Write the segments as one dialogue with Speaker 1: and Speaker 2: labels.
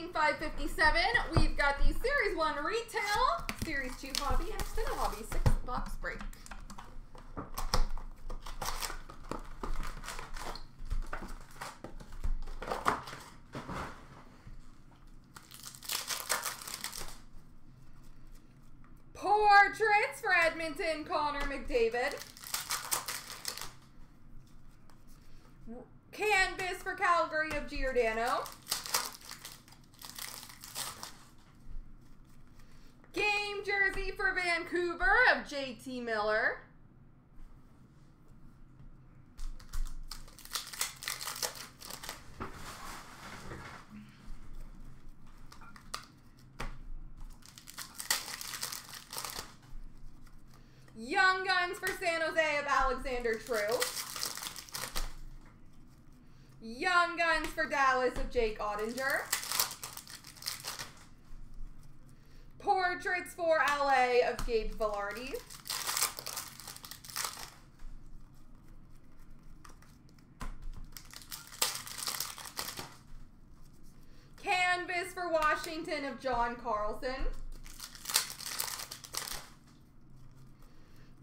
Speaker 1: 18557. We've got the Series 1 Retail, Series 2 Hobby, and Extended Hobby 6 box break. Portraits for Edmonton, Connor McDavid. Canvas for Calgary of Giordano. For Vancouver of JT Miller. Young Guns for San Jose of Alexander True. Young Guns for Dallas of Jake Oettinger. Portraits for LA of Gabe Vilardi. Canvas for Washington of John Carlson.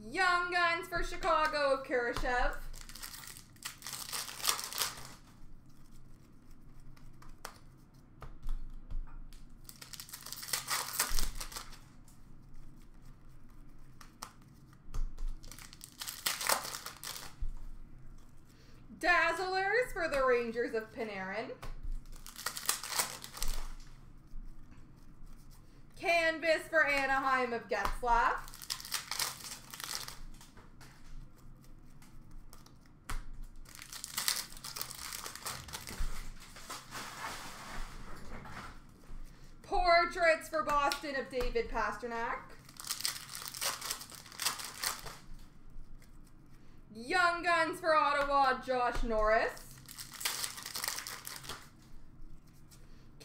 Speaker 1: Young Guns for Chicago of Kurashev. Dazzlers for the Rangers of Panarin. Canvas for Anaheim of Getzlaf. Portraits for Boston of David Pastrnak. Young Guns for Ottawa, Josh Norris.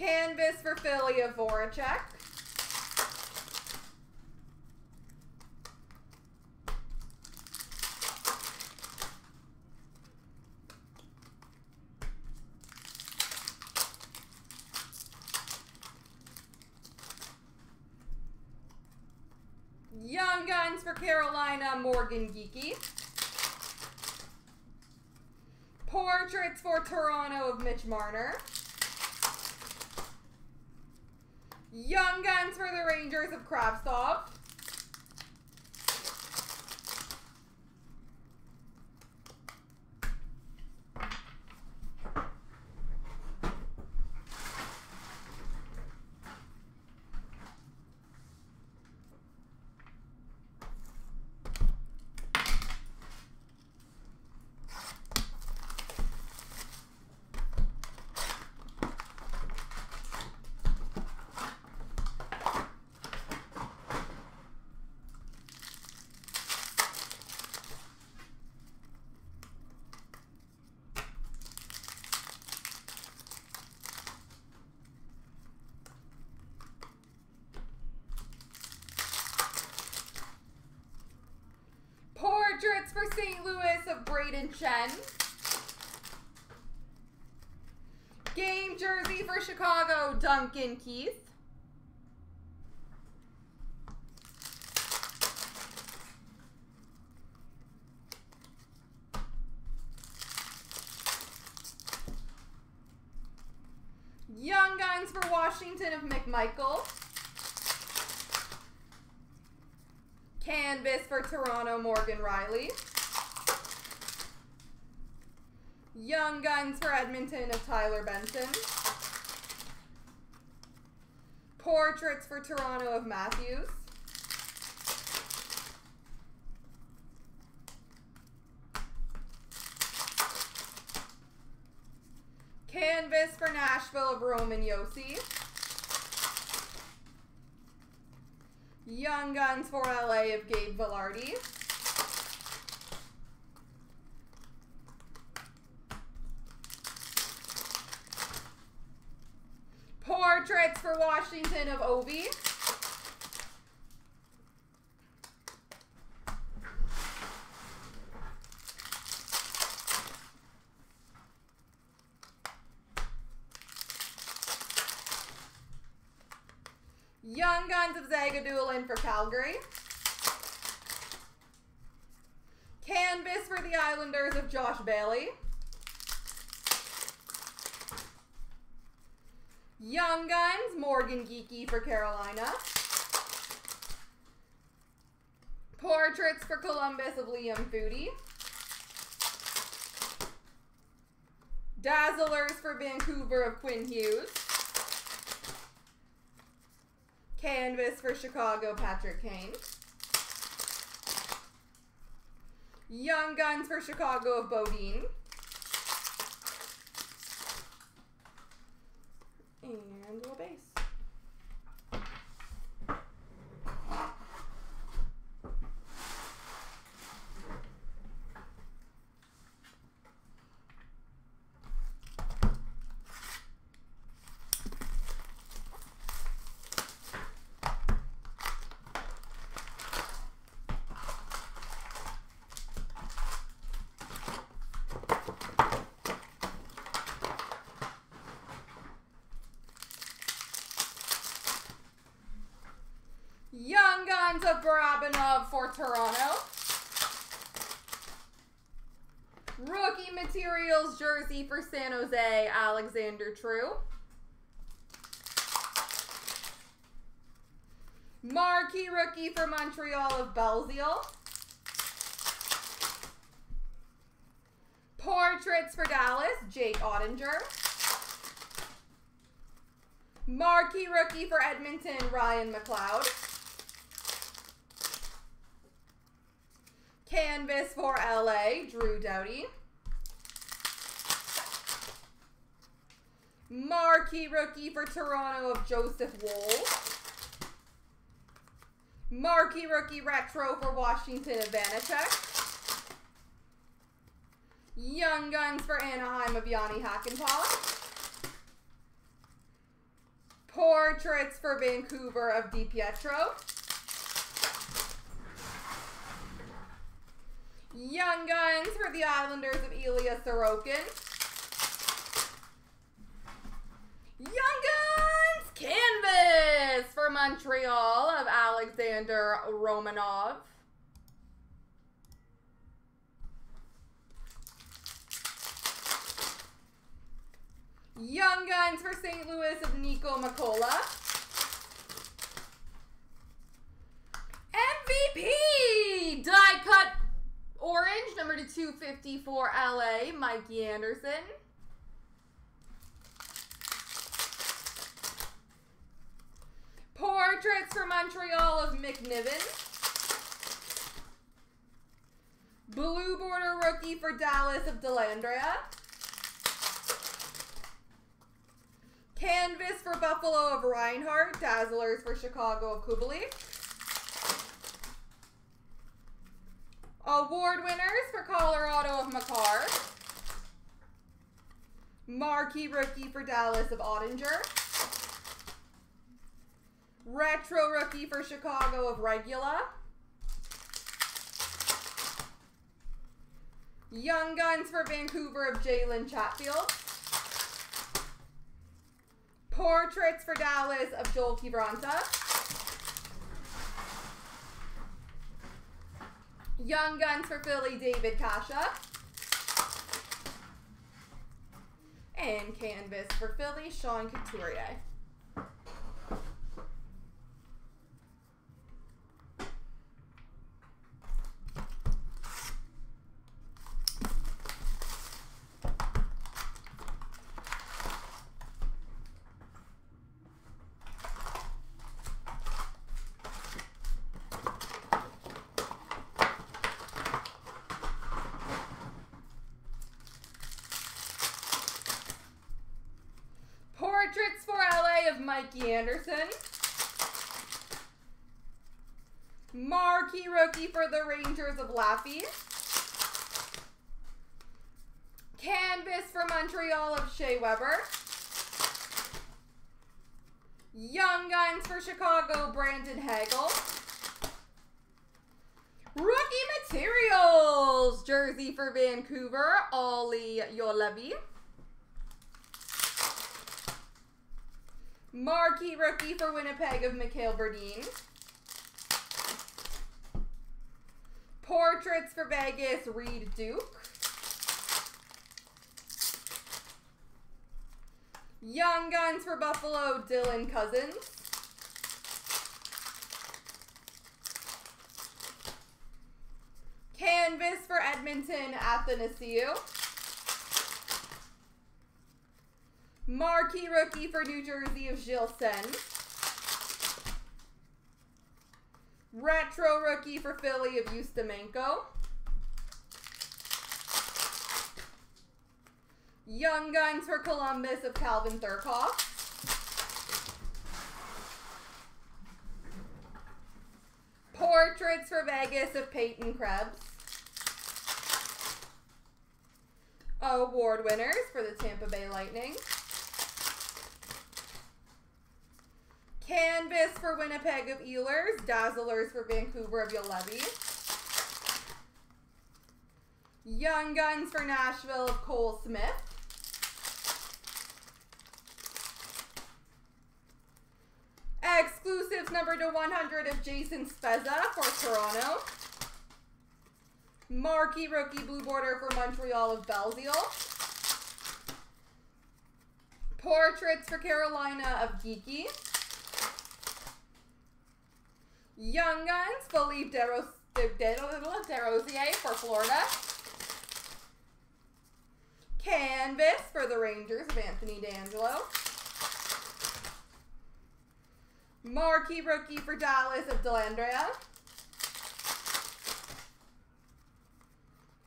Speaker 1: Canvas for Philly of Voracek. Young Guns for Carolina, Morgan Geekie. Portraits for Toronto of Mitch Marner. Young Guns for the Rangers of Kravtsov. Portraits for St. Louis of Game jersey for Chicago, Duncan Keith. Young Guns for Washington of McMichael. Canvas for Toronto, Morgan Rielly. Young Guns for Edmonton of Tyler Benson. Portraits for Toronto of Matthews. Canvas for Nashville of Roman Josi. Young Guns for LA of Gabe Vilardi. Portraits for Washington of Ovi. Young Guns of Zagidulin for Calgary. Canvas for the Islanders of Josh Bailey. Young Guns, Morgan Geekie for Carolina. Portraits for Columbus of Liam Foudy. Dazzlers for Vancouver of Quinn Hughes. Canvas for Chicago, Patrick Kane. Young Guns for Chicago of Bodine. And little base. Guns of Barabanov uh, for Toronto. Rookie Materials jersey for San Jose, Alexander True. Marquee rookie for Montreal of Belzile. Portraits for Dallas, Jake Oettinger. Marquee rookie for Edmonton, Ryan McLeod. Canvas for LA, Drew Doughty. Marquee rookie for Toronto of Joseph Woll. Marquee rookie retro for Washington of Vanecek. Young Guns for Anaheim of Jani Hakanpää. Portraits for Vancouver of DiPietro. Young Guns for the Islanders of Ilya Sorokin. Young Guns Canvas for Montreal of Alexander Romanov. Young Guns for St. Louis of Niko Mikkola. MVP! Die cut orange, number to 250 for LA, Mikey Anderson. Portraits for Montreal of McNiven. Blue border rookie for Dallas of Dellandrea. Canvas for Buffalo of Reinhart. Dazzlers for Chicago of Kubalik. Award winners for Colorado of Makar. Marquee rookie for Dallas of Oettinger. Retro rookie for Chicago of Regula. Young Guns for Vancouver of Jalen Chatfield. Portraits for Dallas of Joel Kiviranta. Young Guns for Philly, David Kase. And Canvas for Philly, Sean Couturier. Portraits for LA of Mikey Anderson. Marquee rookie for the Rangers of Laffy. Canvas for Montreal of Shea Weber. Young Guns for Chicago, Brandon Hagel. Rookie Materials jersey for Vancouver, Olli Juolevi. Marquee rookie for Winnipeg of Mikhail Berdin. Portraits for Vegas, Reid Duke. Young Guns for Buffalo, Dylan Cozens. Canvas for Edmonton, Athanasiou. Marquee rookie for New Jersey of Gilson. Retro rookie for Philly of Ustimenko. Young Guns for Columbus of Calvin Thurkauf. Portraits for Vegas of Peyton Krebs. Award winners for the Tampa Bay Lightning. Canvas for Winnipeg of Ehlers. Dazzlers for Vancouver of Juolevi. Young Guns for Nashville of Cole Smith. Exclusives number to 100 of Jason Spezza for Toronto. Marquee rookie blue border for Montreal of Belzile. Portraits for Carolina of Geekie. Young Guns, Philippe Desrosiers for Florida. Canvas for the Rangers of Anthony DeAngelo. Marquee rookie for Dallas of Dellandrea.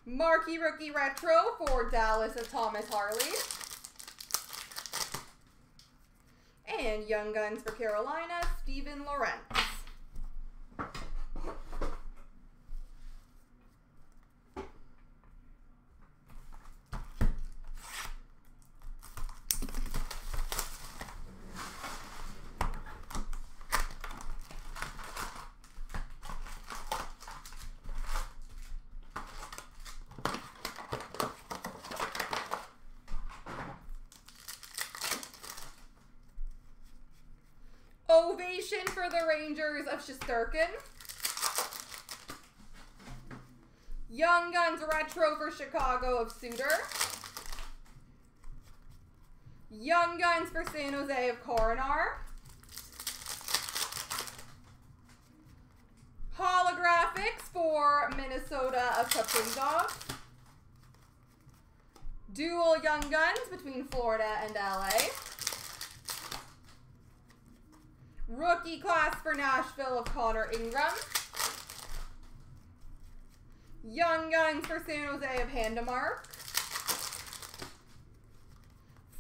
Speaker 1: Marquee rookie retro for Dallas of Thomas Harley. And Young Guns for Carolina, Steven Lorentz. Ovation for the Rangers of Shesterkin. Young Guns Retro for Chicago of Suter. Young Guns for San Jose of Coronar. Holographics for Minnesota of Kaprizov. Dual Young Guns between Florida and LA. Rookie class for Nashville of Connor Ingram. Young Guns for San Jose of Handemark.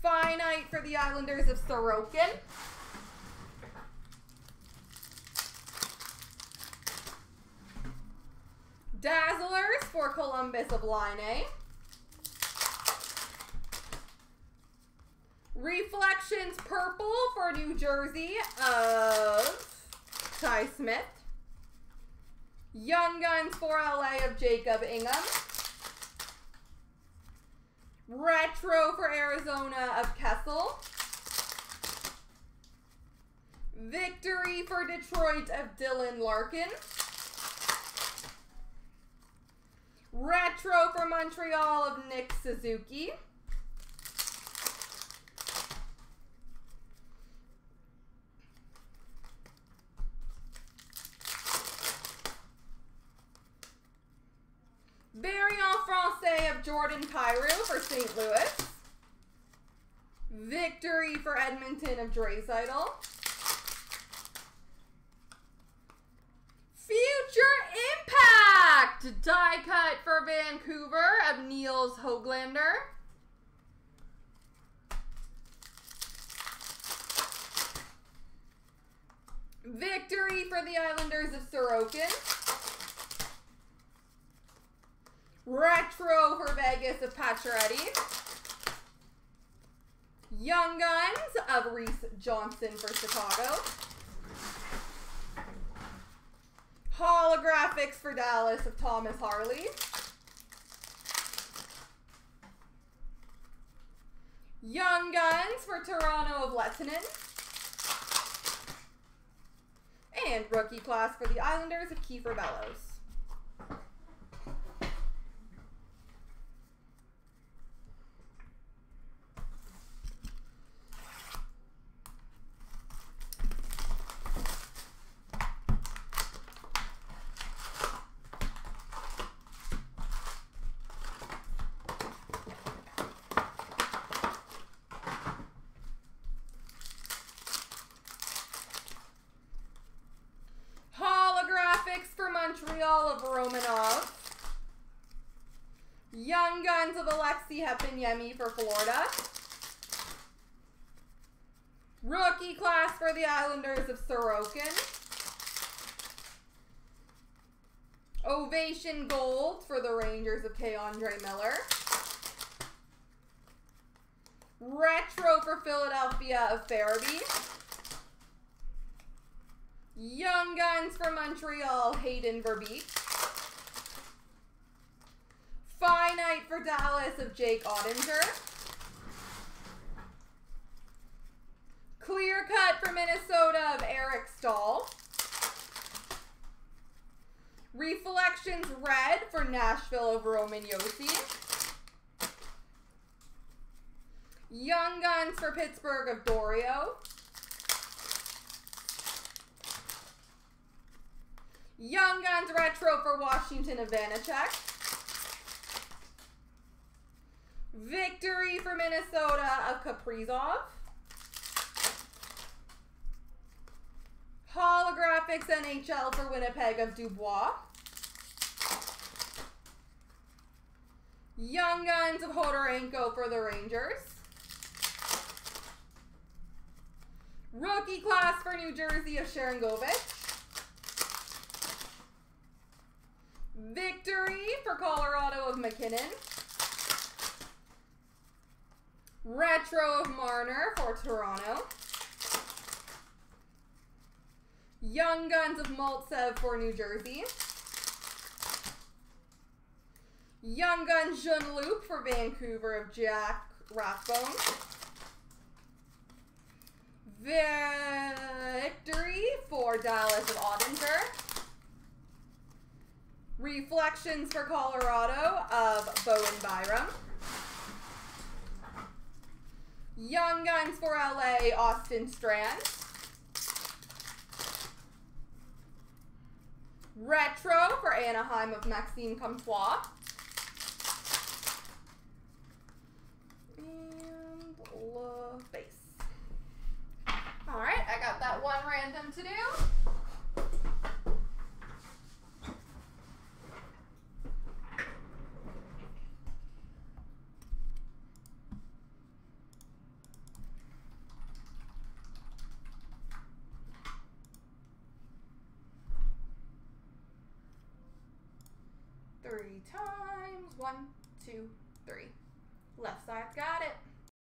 Speaker 1: Finite for the Islanders of Sorokin. Dazzlers for Columbus of Line Reflections Purple for New Jersey of Ty Smith. Young Guns for LA of Jacob Ingham. Retro for Arizona of Kessel. Victory for Detroit of Dylan Larkin. Retro for Montreal of Nick Suzuki. Kyrou for St. Louis. Victory for Edmonton of Draisaitl. Future Impact! Die cut for Vancouver of Nils Hoglander. Victory for the Islanders of Sorokin. Retro for Vegas of Pacioretty. Young Guns of Reese Johnson for Chicago. Holographics for Dallas of Thomas Harley. Young Guns for Toronto of Lehtonen. And rookie class for the Islanders of Kieffer Bellows. Holographics for Montreal of Romanov. Young Guns of Aleksi Heponiemi for Florida. Rookie class for the Islanders of Sorokin. Ovation Gold for the Rangers of K'Andre Miller. Retro for Philadelphia of Farabee. Young Guns for Montreal, Hayden Verbeek. Finite for Dallas of Jake Oettinger. Clear Cut for Minnesota of Eric Staal. Reflections Red for Nashville of Roman Josi. Young Guns for Pittsburgh of Dorio. Young Guns Retro for Washington of Vanecek. Victory for Minnesota of Kaprizov. Holographics NHL for Winnipeg of Dubois. Young Guns of Khodorenko for the Rangers. Rookie class for New Jersey of Sharangovich. Victory for Colorado of MacKinnon. Retro of Marner for Toronto. Young Guns of Maltsev for New Jersey. Young Guns Jean Luc for Vancouver of Jack Rathbone. Victory for Dallas of Oettinger. Reflections for Colorado of Bowen Byram. Young Guns for LA, Austin Strand. Retro for Anaheim of Maxime Comtois. And La Base. All right, I got that one random to do. Three times. One, two, three. Left side's got it.